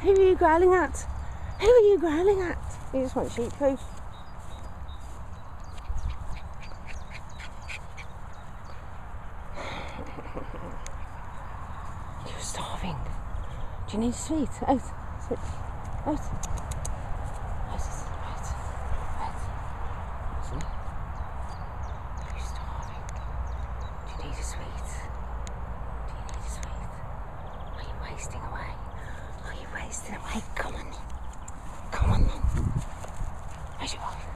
Who are you growling at? Who are you growling at? You just want sheep food. You're starving. Do you need sweet? Out. Sit. Out. Out. Out. Out. Sit. You're starving. Do you need a sweet? Do you need a sweet? Are you wasting away? Are you wasting away? Come on. Come on then. As you are.